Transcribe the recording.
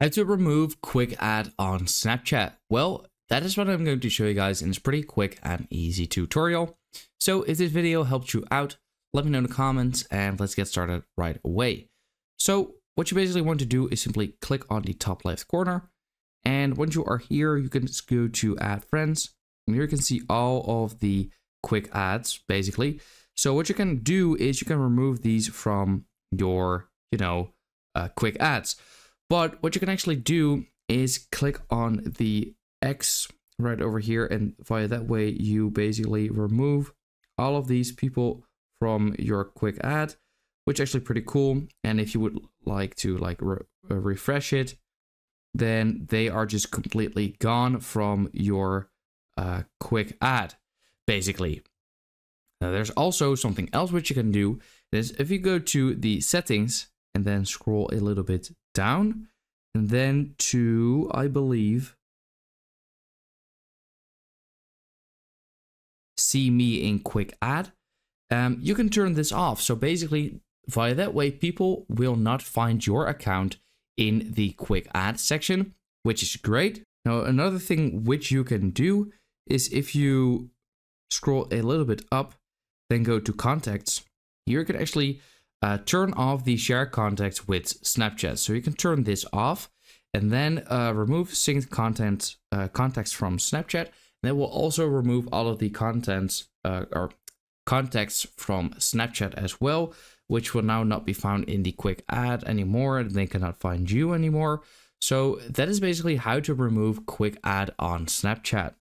How to remove quick add on Snapchat. Well, that is what I'm going to show you guys in this pretty quick and easy tutorial. So if this video helped you out, let me know in the comments and let's get started right away. So what you basically want to do is simply click on the top left corner. And once you are here, you can just go to add friends. And here you can see all of the quick adds basically. So what you can do is you can remove these from your, you know, uh, quick adds. But what you can actually do is click on the X right over here and via that way you basically remove all of these people from your quick add, which actually pretty cool. And if you would like to like re uh, refresh it, then they are just completely gone from your uh, quick add, basically. Now there's also something else which you can do is if you go to the settings and then scroll a little bit down and then to, I believe, see me in quick add, um, you can turn this off. So basically, via that way, people will not find your account in the quick add section, which is great. Now, another thing which you can do is if you scroll a little bit up, then go to contacts, here you can actually uh, turn off the share contacts with Snapchat. So you can turn this off and then uh, remove synced content uh, contacts from Snapchat. And that will also remove all of the contents uh, or contacts from Snapchat as well, which will now not be found in the quick add anymore. And they cannot find you anymore. So that is basically how to remove quick add on Snapchat.